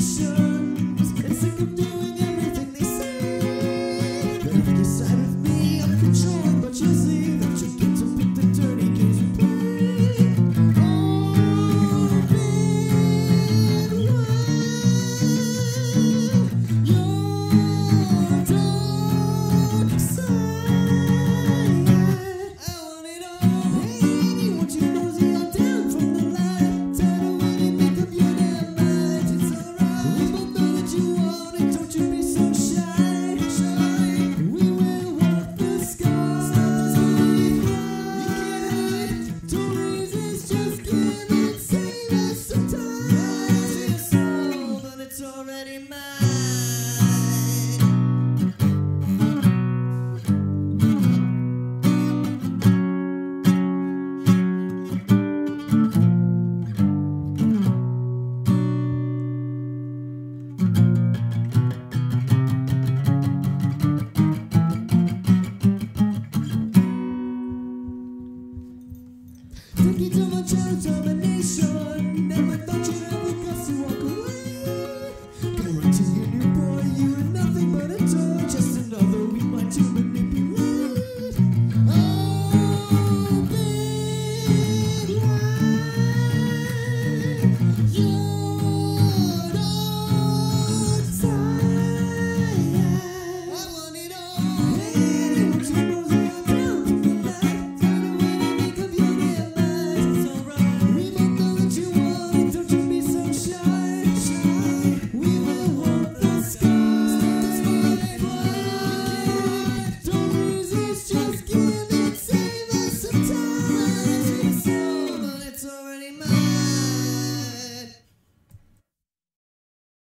sure. to domination.